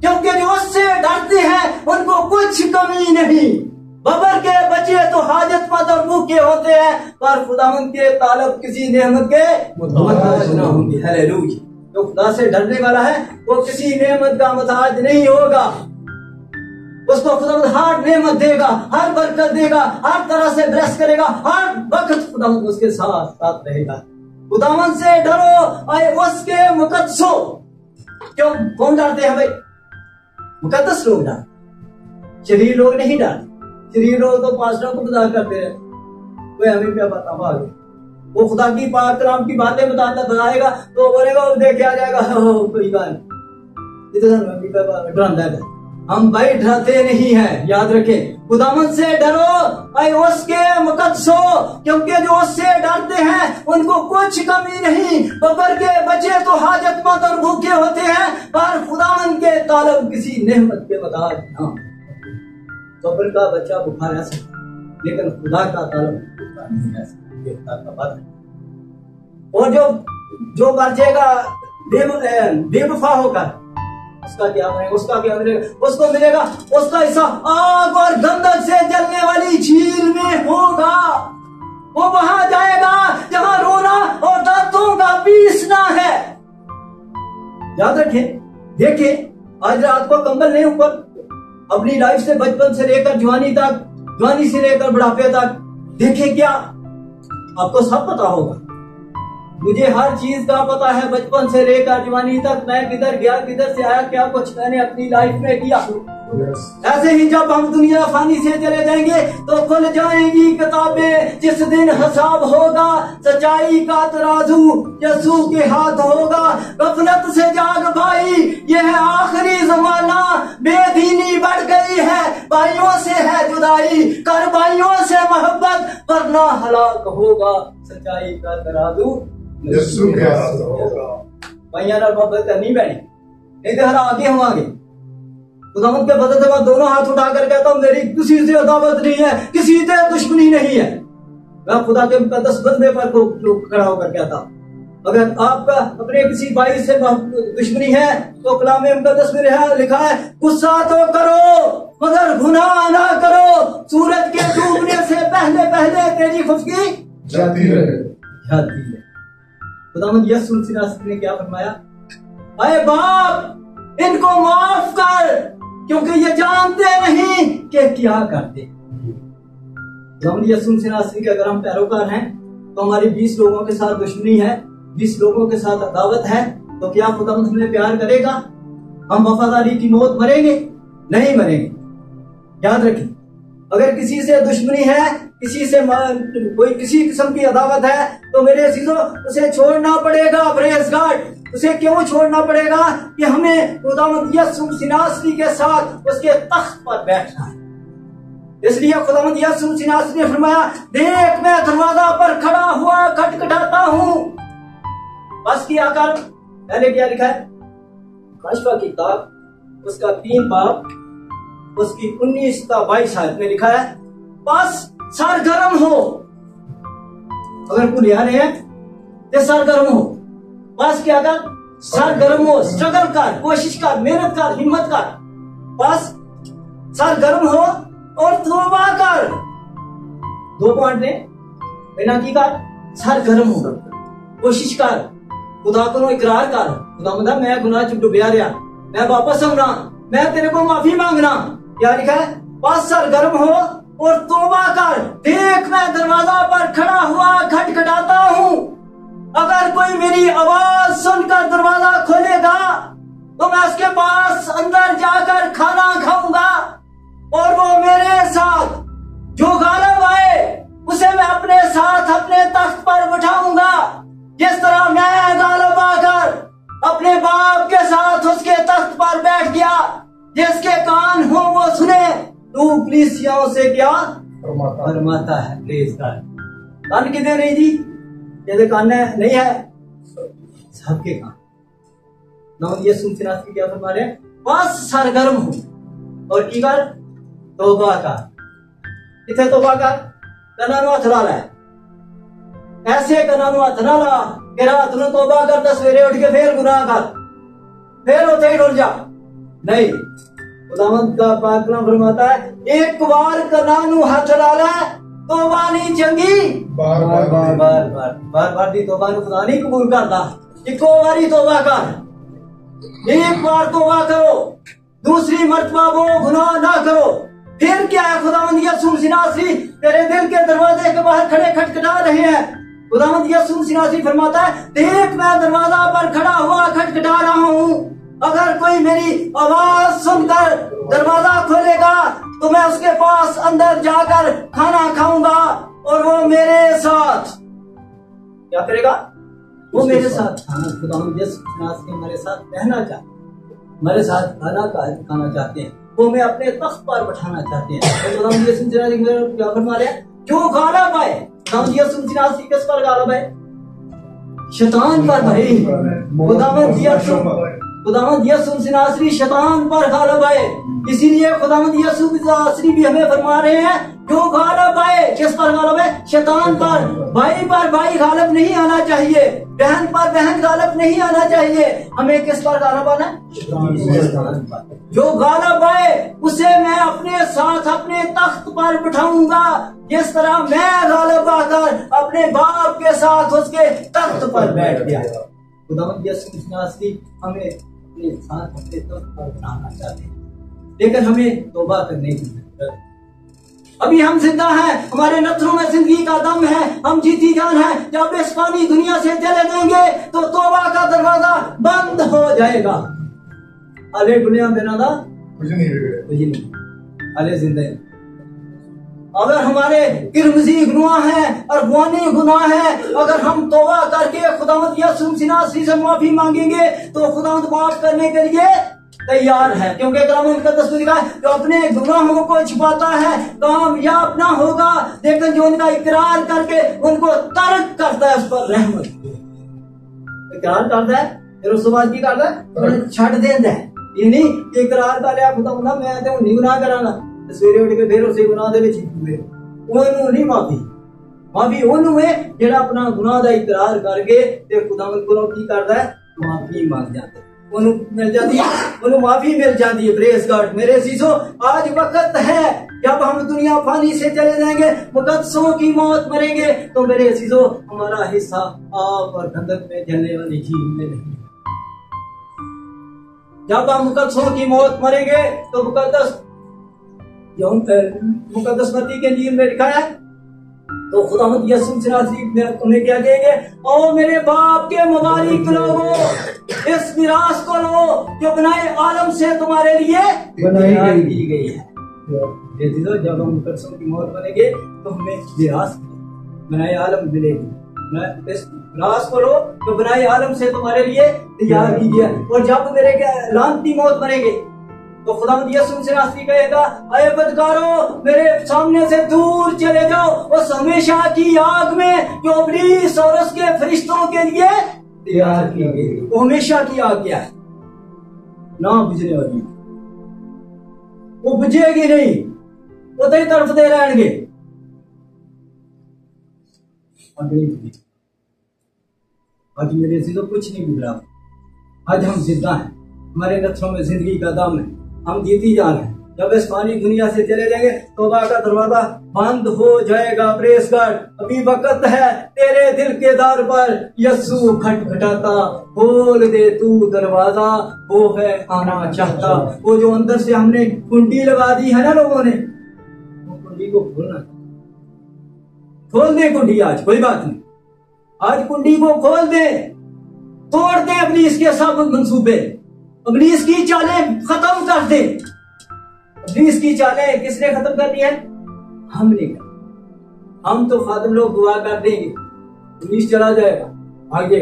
क्योंकि जो उससे डरते हैं, उनको कुछ कमी नहीं। बबर के बच्चे तो हाजतमंद और भूखे होते हैं, पर खुदावन के तालब किसी नेमत के ना होंगे। जो खुदा से डरने वाला है, वो किसी नेमत का मुताज नहीं होगा। उसको खुदा हर नेमत देगा, हर बरकत देगा, हर तरह से ब्लेस करेगा, हर वक्त खुदा उसके साथ साथ रहेगा। खुदावन से डरो, आए उसके मुकदसो क्यों? कौन डरते हैं भाई? मुकदस लोग डर शरीर लोग नहीं डरते शरीर लोग तो पास्टरों को मज़ाक करते हैं। कोई हमें क्या पता भाग वो खुदा की पाक राम की बातें बताता बताएगा तो बोलेगा वो देख आ जाएगा। कोई बात नहीं। डराता है हम भाई डरते नहीं है, याद रखें। खुदावन से डरो, भाई, उसके मुकदसो क्योंकि जो उससे डरते हैं, उनको कुछ कमी नहीं। बबर के बच्चे तो हाजतमंद और भूखे होते हैं, पर खुदावन के तालब किसी नेहमत के मदाज ना बबर का बच्चा भूखा रह सकता लेकिन खुदा का तालब भूखा नहीं रह सकता और जो जो जाएगा बेवफा होकर उसका क्या मिलेगा उसका क्या मिलेगा उसको मिलेगा, उसका हिस्सा आग और गंधक से जलने वाली झील में होगा। वो वहाँ जाएगा, जहाँ रोना और दांतों का पीसना है। याद रखें, देखें, आज रात को कंबल नहीं ऊपर। अपनी लाइफ से बचपन से लेकर जवानी तक, जवानी से लेकर बुढ़ापे तक, देखे क्या? आपको सब पता होगा। मुझे हर चीज़ का पता है बचपन से लेकर जवानी तक। मैं किधर गया किधर से आया क्या कुछ मैंने अपनी लाइफ में किया। Yes. ऐसे ही जब हम दुनिया फानी से चले जाएँगे तो खुल जाएँगी किताबें। जिस दिन हिसाब होगा सच्चाई का तराजू यसू के हाथ होगा। गफलत से जाग भाई यह है आखिरी जमाना। बेदीनी बढ़ गई है भाइयों से है जुदाई। कर भाइयों से मोहब्बत वरना हलाक होगा सच्चाई का तराजू। यीशु के हाथ होगा भाइया नाल मोहब्बत करनी पैनी नहीं तो हर आगे हम आगे। खुदावंत के बदल मैं दोनों हाथ उठाकर कहता हूँ मेरी किसी से अदावत नहीं है। किसी से दुश्मनी नहीं है। मैं खुदा के मुकदस बदले पर को खड़ा होकर कहता अगर आपका अपने किसी भाई से दुश्मनी है तो कलाम मुकदस में रहा- लिखा है गुस्सा तो करो मगर गुनाह ना करो। सूरज के डूबने से पहले पहले तेरी खुफकी जाती रहे। जाती खुदावंद यसू सिनासी ने क्या फरमाया? अरे बाप, इनको माफ़ कर, क्योंकि ये जानते नहीं कि क्या करते खुदावंद यसू सिनासी के अगर हम पैरोकार हैं तो हमारी बीस लोगों के साथ दुश्मनी है, बीस लोगों के साथ अदावत है तो क्या खुदावंद हमें प्यार करेगा? हम वफादारी की मौत मरेंगे? नहीं मरेंगे। याद रखें, अगर किसी से दुश्मनी है किसी से कोई किसी किस्म की अदावत है तो मेरे अजीजों, उसे छोड़ना पड़ेगा प्रेस गार्ड उसे क्यों छोड़ना पड़ेगा? कि हमें खुदावंद यसु सिनासरी के साथ उसके तख्त पर बैठना है। इसलिए खुदावंद यसु सिनासरी ने फरमाया, देख, मैं दरवाज़ा पर खड़ा हुआ, खटखटाता हूँ। बस किया कर। पहले क्या लिखा है? कशफा की किताब, उसका तीन बाप, उसकी उन्नीस बाईस आयत में लिखा है, बस सरगर्म हो। अगर कुल यार है तो सरगर्म हो। बस क्या कर? सरगर्म हो स्ट्रगल कर, कोशिश कर, मेहनत कर, हिम्मत कर। बस सरगर्म हो और तोबा कर। दो पॉइंट ने बिना की कर? सरगर्म हो। कोशिश कर। खुदा को इकरार कर। खुदा मदा मैं गुनाह च डुबया रहा। मैं वापस आना मैं तेरे को माफ़ी मांगना। क्या लिखा है बस सरगर्म हो और तोबा कर। देख मैं दरवाज़ा पर खड़ा हुआ खटखटाता हूँ। अगर कोई मेरी आवाज़ सुनकर दरवाज़ा खोलेगा तो मैं उसके पास अंदर जाकर खाना खाऊँगा। और वो मेरे साथ, जो गालब आए, उसे मैं अपने साथ, अपने तख्त पर बिठाऊँगा जिस तरह मैं गालब आकर अपने बाप के साथ उसके तख्त पर बैठ गया, जिसके कान हो वो सुने तू पुलिसियाओं से क्या? फरमाता है। प्लीज़ गॉड कान कितने नहीं जी ये कान है नहीं है। सबके कान। नौ ये सुनते की क्या फरमा रहे हैं? बस सरगर्म हो। और की कर तोबा कर किथे तोबा कर कनानु हथ ला लै ऐसे कनानु हथ ना ला कि रात ਨੂੰ तोबा कर तो सवेरे उठ के फिर गुनाह कर। फिर उठे ही डुल जा। नहीं खुदावंत का पाकलम फरमाता है एक बार कनानू हाथ डाला तोबा नहीं चंगी। बार बार बार बार बार। बार दी तोबा नु खुदा नहीं कबूल करता इको बारी तोबा कर। एक बार तोबा करो दूसरी मर्तबा वो गुनाह ना करो। फिर क्या है खुदावंत यसु सिनासी तेरे दिल के दरवाजे के बाहर खड़े खटखटा रहे हैं। खुदावंत यसु सिनासी फरमाता है देख मैं दरवाज़ा पर खड़ा हुआ खटखटा रहा हूँ। अगर कोई मेरी आवाज़ सुनकर दरवाज़ा खोलेगा तो मैं उसके पास अंदर जाकर खाना खाऊँगा और वो मेरे साथ। क्या करेगा? वो मेरे साथ खाना खुदा के हमारे साथ रहना चाहते हमारे साथ खाना खा- खाना चाहते हैं वो मैं अपने तख्त पर बैठाना चाहते हैं। तो खुदाम यसुम सिनासी क्या फरमा रहे हैं? जो गालब है खुदाम यसुम सिनासी किस पर गाना है शैतान पर भाई खुदावंद यसुम खुदावंद यसुम सिनासरी शैतान पर गालब आए। इसीलिए खुदावंद यसुम सिनासरी भी हमें फरमा रहे हैं जो गालब आए किस पर गालब है शैतान पर। भाई पर भाई गालब नहीं आना चाहिए बहन पर बहन गालब नहीं आना चाहिए। हमें किस पर गालब आना? पर। जो गालब आए उसे मैं अपने साथ अपने तख्त पर बिठाऊँगा। जिस तरह मैं गालब आकर अपने बाप के साथ उसके तख्त पर बैठ गया। खुदावंद यसुम सिनासरी हमें अपने साथ अपने तख्त पर बनाना चाहते हैं। लेकिन हमें तोबा करने की ज़रूरत है। अभी हम ज़िंदा हैं हमारे नथरों में ज़िंदगी का दम है हम जीती जान है। जब इस पानी दुनिया से चले जाएँगे तो तोबा का दरवाज़ा बंद हो जाएगा। अरे दुनिया बिना कुछ नहीं कुछ नहीं। अले जिंदे। अगर हमारे किरमजी गुनाह है, अरबानी गुनाह है, अगर हम तौबा करके खुदावत या से माफ़ी मांगेंगे तो खुदावत माफ़ करने के लिए तैयार है। क्योंकि कलाम में लिखा है, जो अपने गुनाहों को छिपाता है, कामयाब ना होगा लेकिन जो उनका इकरार करके उनको तर्क करता है उस पर रहमत। इकरार करता है? फिर उस बाद की करता है? छड़ देता है। ये नहीं, इकरार कर खुदा मैं तो नहीं गुनाह कराना। ਸਵੇਰੇ ਉੱਠ ਕੇ ਫਿਰ ਉਸੇ ਗੁਨਾਹ ਦੇ ਵਿੱਚ ਹੀ ਪੂਰੇ ਉਹਨੂੰ ਨਹੀਂ ਮਾਫੀ ਮਾਫੀ ਉਹਨੂੰ ਹੈ ਜਿਹੜਾ ਆਪਣਾ ਗੁਨਾਹ ਦਾ ਇਕਰਾਰ ਕਰਕੇ ਤੇ ਖੁਦਾਵੰਦ ਕੋਲੋਂ ਕੀ ਕਰਦਾ ਹੈ ਮਾਫੀ ਮੰਗ ਜਾਂਦਾ ਹੈ। ਉਹਨੂੰ ਮਿਲ ਜਾਂਦੀ ਹੈ ਉਹਨੂੰ ਮਾਫੀ ਮਿਲ जाती है प्रेस गॉड मेरे सीसो आज वक्त है जब हम दुनिया पानी से चले जाएंगे मुकदसों की मौत मरेंगे तो मेरे सीसो हमारा हिस्सा आप और गंदक में जलने वाली झील में नहीं जब हम मुकदसों की मौत मरेंगे तो मुकदस यौन मुकदस मती के नील में लिखा है? तो खुदा उन्हें क्या कहेंगे? ओ मेरे बाप के मुबारक लोगो इस विरास को लो जो बनाए आलम से तुम्हारे लिए बनाई गई। गई है। जब हम मुकदसों की मौत बनेंगे तो हमें विरास बनाए आलम मिलेगी। इस रास को लो तो बनाए आलम से तुम्हारे लिए तैयार की गया और जब मेरे लानती मौत बनेंगे तो खुदा यसु नास्ती कहेगा अय बदकारो, मेरे सामने से दूर चले जाओ, उस हमेशा की आग में जो अबलीस और उसके फरिश्तों के लिए तैयार की गई वो हमेशा की आग क्या है? ना बुझने वाली। वो बुझेगी नहीं, वो तेरी तरफ़ दे। रहेंगे आज मेरे से तो कुछ नहीं बिगड़ा आज हम ज़िंदा हैं, हमारे नथों में ज़िंदगी का दम है। हम जीती जा रहे हैं। जब इस पानी दुनिया से चले जाएँगे, तोबा का दरवाज़ा बंद हो जाएगा प्रेस कर अभी वक्त है तेरे दिल के दर पर। यस्सु खटखटाता खोल दे तू दरवाज़ा। वो है आना चाहता। वो जो अंदर से हमने कुंडी लगा दी है ना लोगों ने, वो कुंडी को खोलना खोल दे कुंडी आज, कोई बात नहीं। आज कुंडी को खोल दे। तोड़ दे अपनी इसके सब मंसूबे। अबलीस की चालें खत्म कर दे। अबलीस की चालें किसने खत्म कर दी है? हमने कर हम तो खादम लोग दुआ कर देंगे। अबलीस चला जाएगा। आगे।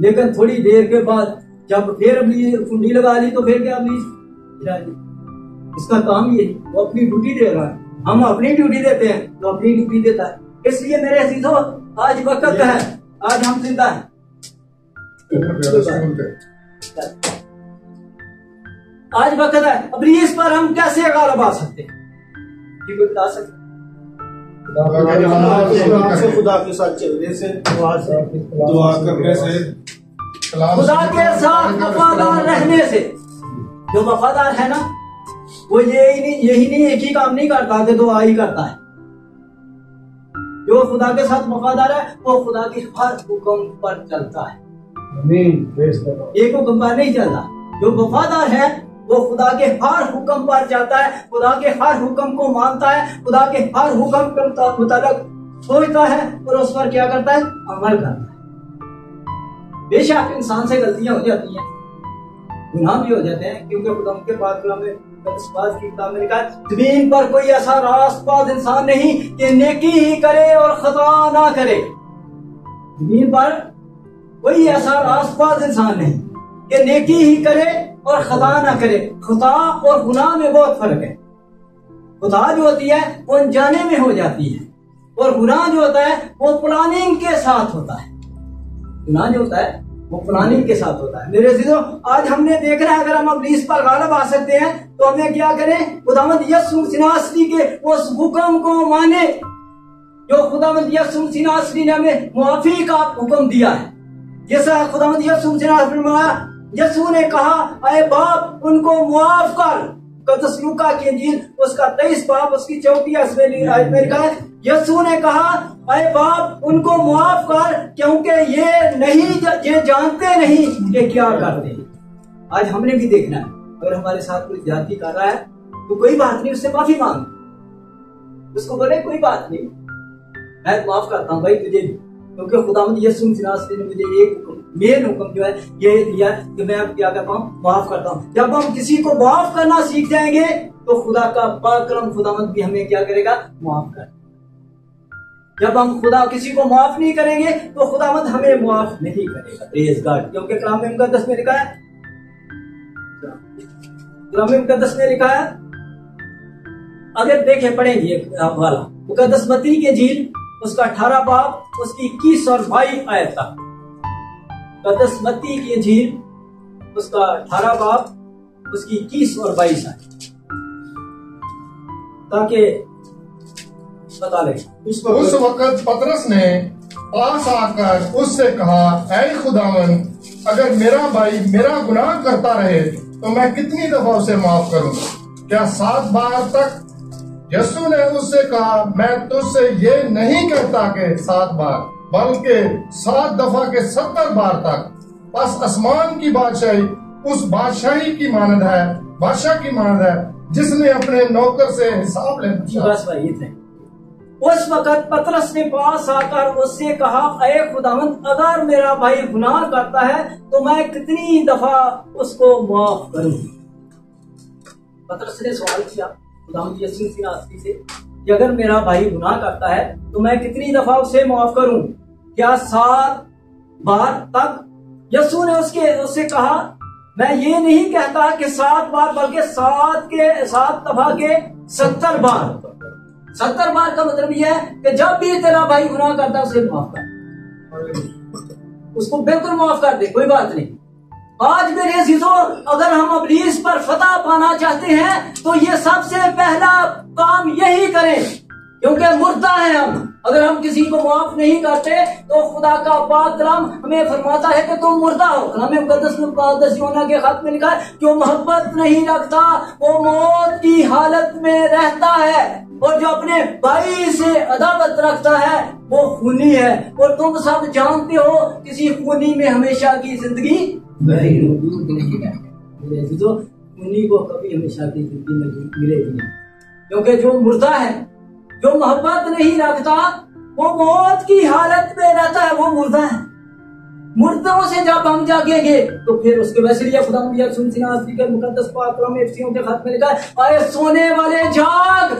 लेकिन थोड़ी देर के बाद जब फिर कुंडी लगा ली तो फिर क्या अबलीस इसका काम ये वो अपनी ड्यूटी दे रहा है। हम अपनी ड्यूटी देते हैं तो अपनी ड्यूटी देता है। इसलिए मेरे सीधो आज वक्त है। आज हम ज़िंदा हैं। आज वक्त है। अब इस पर हम कैसे गालब आ सकते हैं? कोई बता सकते से खुदा के साथ चलने से दुआ करने से। खुदा के साथ वफादार रहने से। जो वफादार है ना वो ये ही नहीं यही नहीं एक ही काम नहीं करता कि दुआ ही करता है। जो खुदा के साथ वफादार है वो खुदा के हर हुक्म पर चलता है। एक हुक्म पर नहीं चलता। जो वफादार है वो खुदा के हर हुक्म पर जाता है, खुदा के हर हुक्म को मानता है, खुदा के हर हुक्म के मुताबिक सोचता है और उस पर क्या करता है? अमल करता है। बेशक इंसान से गलतियाँ हो जाती हैं, गुनाह भी हो जाते हैं, क्योंकि खुदा के है, ज़मीन पर कोई ऐसा रासपास इंसान नहीं कि नेकी ही करे और खता ना करे। ज़मीन पर कोई ऐसा रासपास इंसान नहीं कि नेकी ही करे और खता ना करे। खुदा और गुनाह में बहुत फ़र्क है। खुदा जो होती है, वो अनजाने में हो जाती है। और गुनाह जो होता है, वो प्लानिंग के साथ होता है। गुनाह जो होता है, वो प्लानिंग के साथ होता है। मेरे चीज़ों आज हमने देख रहा है, अगर हम अपनी इस पर गालब आ सकते हैं तो हमें क्या करें? खुदामंद यसु सिनासरी के उस हुक्म को माने। जो खुदामंद यसु सिनासरी ने हमें मुआफी का हुक्म दिया है। जैसा खुदामंद यसु सिनासरी ने यसु ने कहा अरे बाप उनको मुआफ कर। कदसलूका की इंजील उसका तेईस बाप उसकी चौथी में लिखा है यसु ने कहा अरे बाप उनको मुआफ कर क्योंकि ये नहीं ये जानते नहीं कि क्या करते हैं। आज हमने भी देखना है अगर हमारे साथ कोई जाति कर रहा है तो कोई बात नहीं उससे माफ़ी मांग। उसको बोले कोई बात नहीं मैं माफ़ करता हूँ भाई तुझे क्योंकि खुदावंद यीशु मसीह ने मुझे एक मेन हुक्म जो है, ये दिया कि मैं क्या करता हूँ माफ़ करता हूँ। जब हम किसी को माफ़ करना सीख जाएँगे तो खुदा का पराक्रम खुदावंद भी हमें क्या करेगा? माफ़ कर। जब हम खुदा किसी को माफ़ नहीं करेंगे तो खुदावंद हमें माफ़ नहीं करेगा। प्रेज गॉड क्योंकि कलाम में मुकद्दस में लिखा है। कलाम में मुकद्दस में लिखा है, अगर देखे, पढ़ेंगे वाला। मुकद्दस मती के झील, उसका अठारह बाप उसकी इक्कीस और बाईस आयत तक। मुकद्दस मती की झील, उसका अठारह बाप उसकी इक्कीस और बाईस आयत। ताकि बता लें उस उस वक्त पतरस ने पास आकर उससे कहा, ऐ खुदावन, अगर मेरा भाई मेरा गुनाह करता रहे तो मैं कितनी दफ़ा उसे माफ़ करूँ क्या सात बार तक यीशु ने उससे कहा, मैं तुझसे ये नहीं कहता कि सात बार, बल्कि सात दफ़ा के सत्तर बार तक। बस आसमान की बादशाही, उस बादशाही की मानद है, बादशाह की मानद है, जिसने अपने नौकर से हिसाब लेना उस वक्त पतरस ने पास आकर उससे कहा, अरे खुदावंत, अगर मेरा भाई गुनाह करता है तो मैं कितनी दफ़ा उसको माफ़ करूँ पतरस ने सवाल किया से कि अगर मेरा भाई गुनाह करता है तो मैं कितनी दफ़ा उसे माफ़ करूँ? क्या सात बार तक यसू ने उसके, उससे कहा, मैं ये नहीं कहता कि सात बार, बल्कि सात के, सात दफ़ा के सत्तर बार। सत्तर बार का मतलब यह है कि जब भी तेरा भाई गुनाह करता है, उसे माफ़ कर। उसको बिल्कुल माफ़ कर दे, कोई बात नहीं। आज मेरे जीजो अगर हम अबलीस पर फतह पाना चाहते हैं तो ये सबसे पहला काम यही करें, क्योंकि मुर्दा है हम। अगर हम किसी को माफ़ नहीं करते तो खुदा का पाक कलाम हमें फरमाता है कि तुम मुर्दा हो। हमें मुकदस मुकदस योना के खत में लिखा है, जो मोहब्बत नहीं रखता, वो मौत की हालत में रहता है, और जो अपने भाई से अदावत रखता है, वो खूनी है। और तुम सब जानते हो, किसी खूनी में हमेशा की ज़िंदगी नहीं नहीं है मेरे जो खूनी को कभी हमेशा की ज़िंदगी मिलेगी क्योंकि जो मुर्दा है, जो मोहब्बत नहीं रखता, वो मौत की हालत में रहता है, वो मुर्दा है। मुर्दों से जब हम जागेंगे तो फिर उसके वैसे खुदा मुकदस के खत में लिखा आए सोने वाले जाग,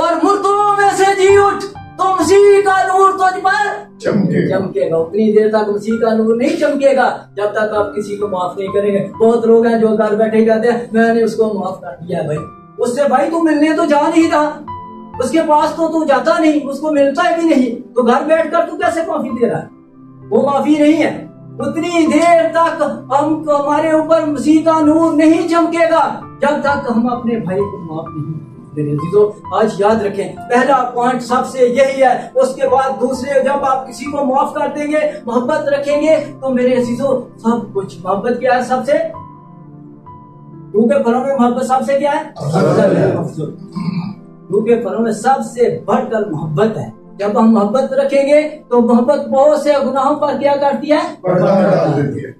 और मुर्दों में से जी उठ। तो मसीह का नूर तुझ पर चमकेगा। चमकेगा। उतनी देर तक मसीह का नूर नहीं चमकेगा। जब तक आप किसी को माफ़ नहीं करेंगे। बहुत लोग हैं जो घर बैठे कहते हैं। मैंने उसको माफ़ कर दिया है भाई। उससे भाई तू मिलने तो जा नहीं रहा। उसके पास तो तू जाता नहीं। उसको मिलता भी नहीं। तो घर बैठकर तू कैसे माफ़ी दे रहा है? वो माफ़ी नहीं है। उतनी देर तक हम हमारे ऊपर मसीह का नूर नहीं चमकेगा। जब तक हम अपने भाई को माफ़ नहीं मेरे आज याद रखें, पहला पॉइंट सबसे यही है, उसके बाद दूसरे, जब आप किसी को माफ़ कर देंगे, मोहब्बत रखेंगे तो मेरे अजीजों, सब कुछ मोहब्बत क्या है सबसे? के फलों में मोहब्बत सबसे क्या है? के फलों में सबसे बढ़कर मोहब्बत है। जब हम मोहब्बत रखेंगे तो मोहब्बत बहुत से गुनाहों पर क्या करती है।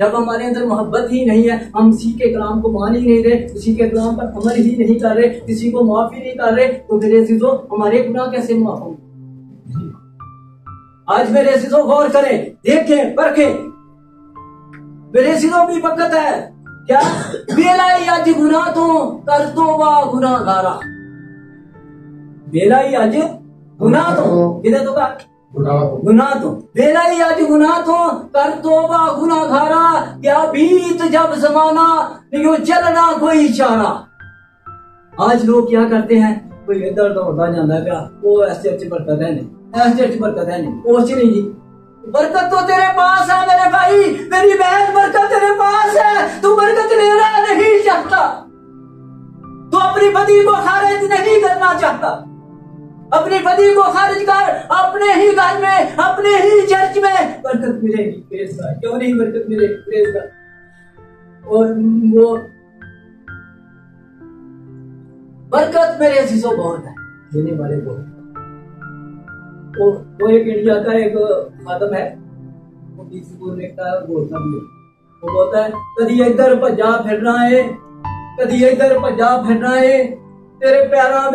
जब हमारे अंदर मोहब्बत ही नहीं है, हम किसी के कलाम को मान ही नहीं रहे, किसी के कलाम पर अमल ही नहीं कर रहे, किसी को माफ़ ही नहीं कर रहे तो मेरे अजीजों, हमारे गुनाह कैसे माफ़ होंगे? आज मेरे अजीजों, गौर करें, देखें, परखें। मेरे अजीजों की वक्त है। क्या? बेलाई अज गुनाह तो कर तो वाह गुनाह गारा बेलाई अज गुनाह तो किधर तो का हो। गुनाह। तो बेलाई आज गुनाह तो कर तोबा गुनाह खारा क्या बीत जब जमाना, यो चलना कोई चारा आज लोग क्या करते हैं, कोई इधर तो होता जाता है क्या वो ऐसे अच्छी बरकत है। नहीं ऐसे अच्छी बरकत है। नहीं पहुँच नहीं जी। बरकत तो तेरे पास है मेरे भाई, मेरी बहन बरकत तेरे पास है, तू बरकत लेना नहीं चाहता। तू अपनी बदी को खारिज नहीं करना चाहता। अपनी बदी को खारिज कर अपने ही घर में अपने ही चर्च में। बरकत मिलेगी क्यों नहीं बरकत मिलेगी और वो बरकत मेरे अजीजों बहुत है। देने वाले बहुत वो वो एक इंडिया का एक खादम है। वो बीस बोलने का बोलता भी है। वो बोलता है कभी इधर भजा फिरना है कभी इधर भजा फिरना है तेरे पैरों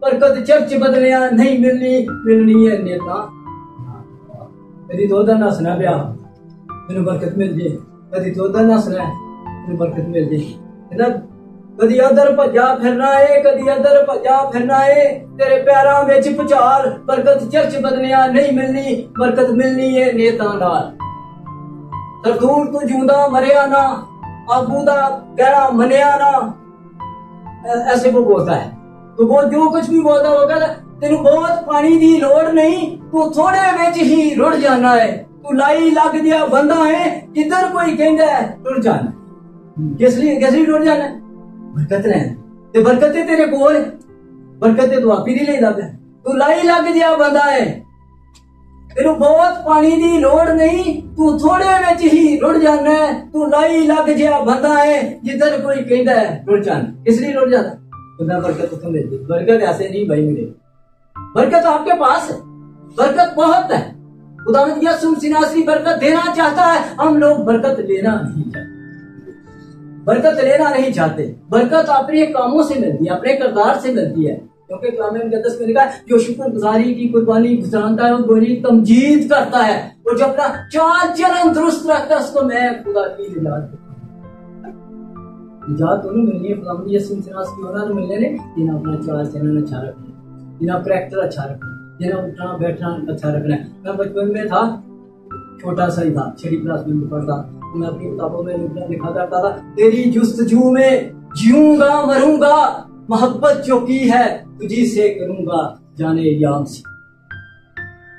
ਵਿੱਚ ਬਚਾਲ ਬਰਕਤ ਚਰਚ ਬਦਲਿਆ ਨਹੀਂ ਮਿਲਣੀ ਮਿਲਣੀ ਹੈ ਨੇਤਾ ਕਦੀ ਦੋਦਾ ਨਸਣਾ ਪਿਆ ਮੈਨੂੰ ਬਰਕਤ ਮਿਲ ਜੇ ਕਦੀ ਦੋਦਾ ਨਸਣਾ ਮੈਨੂੰ ਬਰਕਤ ਮਿਲ ਜੇ ਇਹਦਾ ਕਦੀ ਅਦਰ ਭੱਜਾ ਫਿਰਨਾ ਏ ਕਦੀ ਅਦਰ ਭੱਜਾ ਫਿਰਨਾ ਏ ਤੇਰੇ ਪੈਰਾਂ ਵਿੱਚ ਭੁਚਾਲ ਬਰਕਤ ਚਰਚ ਬਦਲਿਆ ਨਹੀਂ ਮਿਲਣੀ ਬਰਕਤ ਮਿਲਣੀ ਏ ਨੇਤਾ ਨਾਲ ਸਰਦੂਰ ਤੂੰ ਜਿਉਂਦਾ ਮਰਿਆ ਨਾ ਆਬੂ ਦਾ ਕਹਿਣਾ ਮੰਨਿਆ ਨਾ ऐ- ऐसे वो बोलता है तो वो जो कुछ भी बोलता होगा तेन बहुत पानी की लड़ नहीं, तू थोड़े बिच ही रुड़ जाना है। तू लाई लग दिया बंदा है, किधर कोई कहना है, रुड़ जाना किस लिए किस लिए रुड़ जाना बरकत ने ते बरकते तेरे को है बरकते तू आप ही नहीं लेता है तू लाई लग दिया बंदा है। तेन बहुत पानी की लड़ नहीं, तू थोड़े बिच ही रुड़ जाना है। तू लाई लग दिया बंदा है, जिधर कोई कहना है, रुड़ जाना। किस लिए रुड़ जाना? खुदा बरकत मिलती है। बरकत ऐसे नहीं भाई मिले बरकत आपके पास है। बरकत बहुत है। खुदा ने दिया, सुन सिनासरी, बरकत देना चाहता है। हम लोग बरकत लेना नहीं चाहते। बरकत लेना नहीं चाहते। बरकत अपने कामों से मिलती है, अपने किरदार से मिलती है। क्योंकि कलाम मुकद्दस में लिखा है, जो शुक्र गुजारी की कुर्बानी गुजारता है वो गोरी तमजीद करता है और जो अपना चाल चलन दुरुस्त रखता है, उसको मैं खुदा की हिदायत देता हूँ। जा दोनों मिलनी है खुदा मुझे सुनसनास की होना तो मिलने ने जिन्हें अपना चाल चलन अच्छा रखना है, जिन्हें करैक्टर अच्छा रखना है, जिन्हें उठना, बैठना अच्छा रखना मैं बचपन में था, छोटा सा ही था, छठी क्लास में पढ़ता तो मैं अपनी किताबों में लिखा करता था, तेरी जुस्तजू में जीऊँगा, मरूँगा, मोहब्बत जो की है तुझी से करूँगा, जाने याम से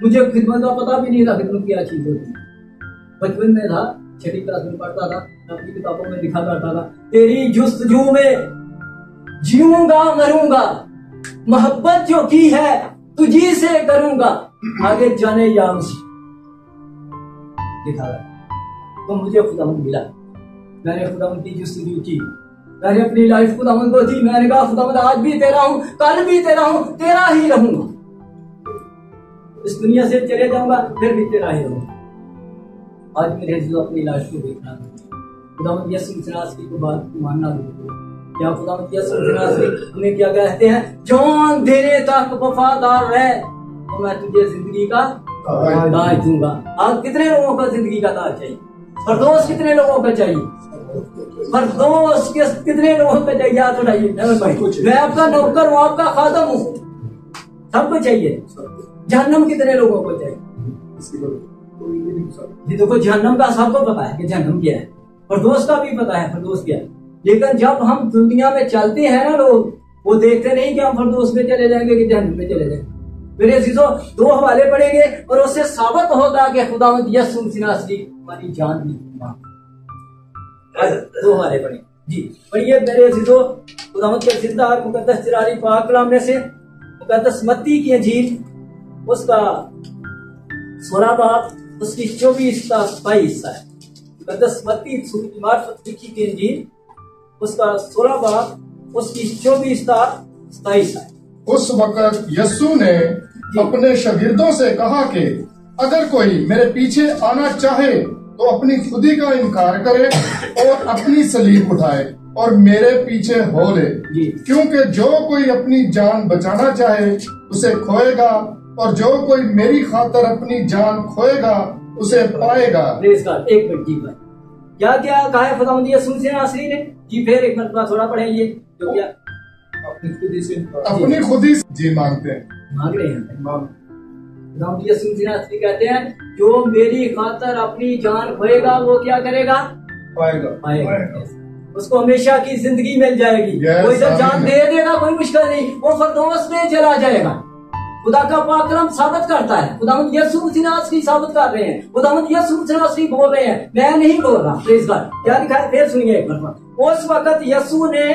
मुझे खिदमत का पता भी नहीं था खिदमत क्या चीज़ होती बचपन में था, छठी क्लास में पढ़ता था अपनी किताबों में लिखा करता था, तेरी जुस्तजू में जीऊँगा, मरूँगा। मोहब्बत जो की है, तुझी से करूँगा। आगे जाने से लिखा है तो मुझे खुदा मिला। मैंने खुदा की जुस्तजू की। मैंने अपनी लाइफ खुदा को दी। मैंने कहा खुदा आज भी तेरा हूँ, कल भी तेरा हूँ, तेरा ही रहूँगा। इस दुनिया से चले जाऊँगा, फिर भी तेरा ही रहूँगा। आज मेरे जो अपनी लाइफ को देखना खुदा यसु की को बात मानना क्या खुदा यसु हमें क्या कहते हैं? जान देने तक वफादार रहे तो मैं तुझे ज़िंदगी का ताज दूँगा। आज कितने लोगों को ज़िंदगी का ताज चाहिए? फरदोस कितने लोगों को चाहिए? फरदोस के कितने लोगों को चाहिए? याद उठाइए। मैं आपका नौकर हूँ आपका खादम हूँ। सबको चाहिए। जहन्नम कितने लोगों को चाहिए? ये देखो जहन्नम का सबको पता है कि जहन्नम क्या है। फरदोस का भी पता है फरदोस क्या लेकिन जब हम दुनिया में चलते हैं ना लोग, वो देखते नहीं कि हम फरदोस में चले जाएँगे कि जहन्नम में चले जाएँगे। मेरे चीज़ों दो हवाले पड़ेंगे और उससे साबित होगा कि खुदा यसुम सिनासरी हमारी जान भी दो हवाले पड़े जी, पढ़िए मेरे खुदावत के ज़िंदा मुकदस चिरारी में से मुकदस मत्ती की अंजील उसका सोलह बाप, उसकी चौबीस का है मुकदस मत्ती मार्फत लिखी की इंजील उसका सोलह बाप उसकी चौबीस का सताइस है उस वक्त यस्सु ने अपने शागिर्दों से कहा कि अगर कोई मेरे पीछे आना चाहे तो अपनी खुदी का इनकार करे और अपनी सलीब उठाए और मेरे पीछे हो ले। क्योंकि जो कोई अपनी जान बचाना चाहे उसे खोएगा और जो कोई मेरी खातर अपनी जान खोएगा उसे पाएगा। एक मिनट जी भाई। क्या क्या कहा है खुदा यसू से आसरी ने? जी फिर एक मरतबा थोड़ा पढ़े ये जो क्या? अपनी खुदी से अपनी खुदी जी मांगते हैं। मांग रहे हैं। कहते हैं जो मेरी खातर अपनी जान खोएगा वो क्या करेगा? पाएगा। पाएगा। उसको हमेशा की ज़िंदगी मिल जाएगी। कोई तो जान दे देगा कोई मुश्किल नहीं वो फरदोस में चला जाएगा। खुदा का पाकलम साबित करता है। खुदा की साबित कर रहे हैं। खुदा की बोल रहे हैं। मैं नहीं बोल रहा। प्लीज़ क्या लिखा है? फिर सुनिए एक बार उस वक्त यसु ने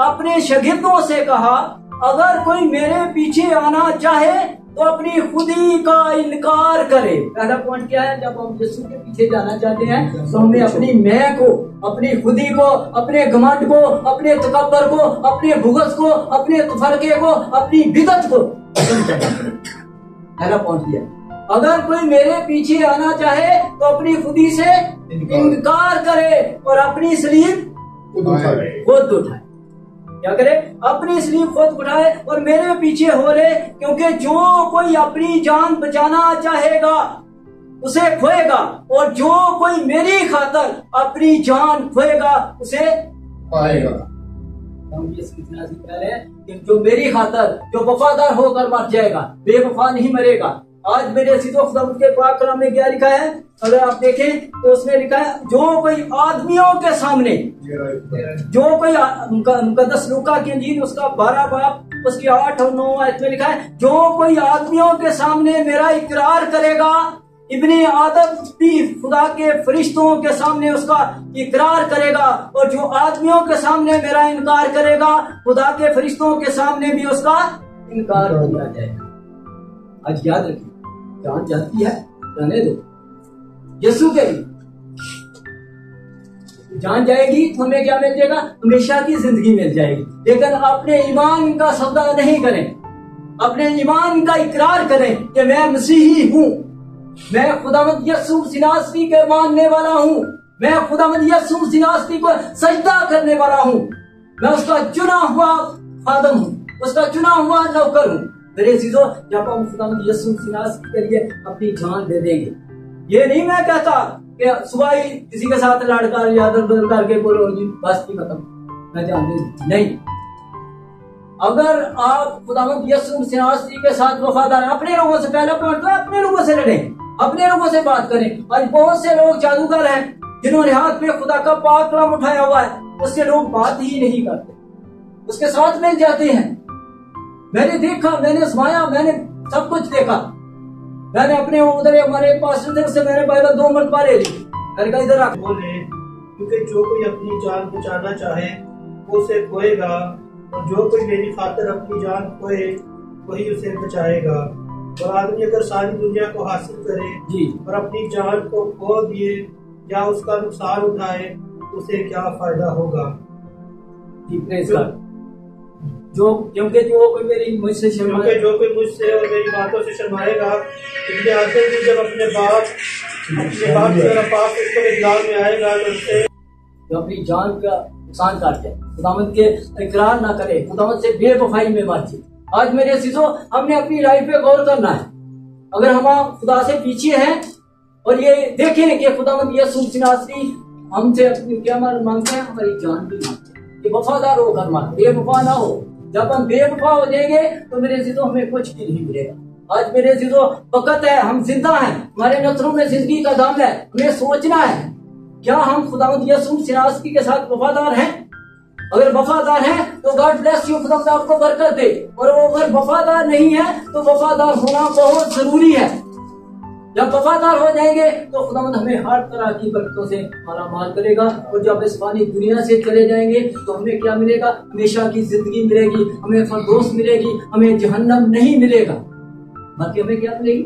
अपने शगिर्दों से कहा, अगर कोई मेरे पीछे आना चाहे तो अपनी खुदी का इनकार करे। पहला पॉइंट क्या है? जब हम यीशु के पीछे जाना चाहते हैं तो हमें अपनी मैं को, अपनी खुदी को, अपने घमंड को, अपने तकबर को, अपने भुगत को, अपने फरके को, अपनी बिदत को पॉइंट किया अगर कोई मेरे पीछे आना चाहे तो अपनी खुदी से इनकार। करे और अपनी सलीब खुद उठाए। क्या करे? अपनी स्लीप खुद उठाए और मेरे पीछे हो रहे क्योंकि जो कोई अपनी जान बचाना चाहेगा उसे खोएगा और जो कोई मेरी खातर अपनी जान खोएगा उसे पाएगा। हम ये सीखना सीख रहे हैं? जो मेरी खातर, जो वफादार होकर मर जाएगा, बेवफा नहीं मरेगा। आज मेरे के पाक में क्या लिखा है? अगर आप देखें तो उसमें लिखा है, जो कोई आदमियों के सामने, जो कोई मुकदस लुका की अंजील, उसका बारह बाप, उसकी आठ और नौ इसमें लिखा है, जो कोई आदमियों के सामने मेरा इकरार करेगा इबनी आदम भी खुदा के फरिश्तों के सामने उसका इकरार करेगा और जो आदमियों के सामने मेरा इनकार करेगा खुदा के फरिश्तों के सामने भी उसका इनकार किया जाएगा। आज याद रखिए जान जाती है रहने दो। यसु के लिए। जान जाएगी तो हमें क्या मिल जाएगा? हमेशा की ज़िंदगी मिल जाएगी। लेकिन अपने ईमान का सौदा नहीं करें। अपने ईमान का इकरार करें कि मैं मसीही हूँ। मैं खुदामद यसु सिनासी के मानने वाला हूँ। मैं खुदामद यसु सिनासी को सजदा करने वाला हूँ। मैं उसका चुना हुआ खादम हूँ। उसका चुना हुआ नौकर हूँ। मेरे चीज़ों जब हम खुदामद यसु सिनासी के लिए अपनी जान दे देंगे। ये नहीं मैं कहता कि सुबह ही किसी के साथ लड़का या दर बदल करके बोलो, जी, बस की खत्म। मैं दे नहीं। अगर आप खुदावंद यसु सिनासी के साथ वफादार अपने लोगों से पहला पॉइंट तो अपने लोगों से लड़ें। अपने लोगों से बात करें। आज बहुत से लोग जादूगर हैं, जिन्होंने हाथ में खुदा का पाक कलम उठाया हुआ है। उससे लोग बात ही नहीं करते। उसके साथ मिल जाते हैं। मैंने देखा, मैंने समाया, मैंने सब कुछ देखा। मैंने अपने उधर हमारे पास उससे मैंने बाइबल दो मरतबा ले ली कहा, इधर रख बोले, क्योंकि जो कोई अपनी जान बचाना चाहे वो उसे खोएगा, और जो कोई मेरी खातिर अपनी जान खोए, वही उसे बचाएगा। और आदमी अगर सारी दुनिया को हासिल करे जी। और अपनी जान को खो दिए या उसका नुकसान उठाए तो उसे क्या फ़ायदा होगा? जी क्योंकि जो कोई मेरी मुझसे क्योंकि जो कोई मुझसे और मेरी बातों से शर्माएगा इसलिए आखिर में जब अपने बाप अपने बाप की तरफ़ पास उसको इजलाल में आएगा तो उससे जो अपनी जान का नुकसान करते हैं खुदावंत के इकरार ना करे। खुदावंत से बेवफाई में बातचीत। आज मेरे अजीजों, हमने अपनी लाइफ पे गौर करना है। अगर हम खुदा से पीछे हैं और ये देखें कि खुदावंत ये सुनसिनासी हमसे अपनी क्या मांग- मांगते हैं? हमारी जान भी मांगते हैं। कि वफादार होकर बेवफा ना हो। जब हम बेवफा हो जाएँगे तो मेरे अजीजों, हमें कुछ भी नहीं मिलेगा। आज मेरे अजीजों वक़्त है, हम ज़िंदा हैं। हमारे नसरों में ज़िंदगी का दम है। हमें सोचना है, क्या हम खुदावंद यसू सिरासती के साथ वफादार हैं? अगर वफादार है तो गॉड ब्लेस यू खुदा आपको बरकत दे। और वो अगर वफादार नहीं है तो वफादार होना बहुत ज़रूरी है। जब वफादार हो जाएँगे तो खुदावंद हमें हर तरह की बरकतों से माला माल करेगा। और जब इस फानी दुनिया से चले जाएँगे तो हमें क्या मिलेगा? हमेशा की ज़िंदगी मिलेगी, हमें फरदोस मिलेगी, हमें जहन्नम नहीं मिलेगा। बाकी हमें क्या मिलेगी?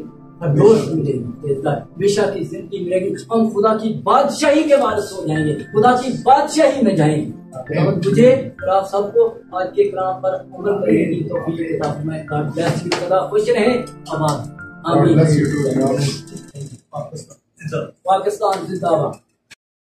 ज़िंदगी मिलेगी हम खुदा की बादशाही के वारिस हो जाएँगे। खुदा की बादशाही में जाएँगे। मुझे और आप सबको आज के कलाम पर अमल करने की तौफीक अता फरमाए गॉड ब्लेस यू सदा खुश रहे। आमीन. पाकिस्तान जिंदाबाद।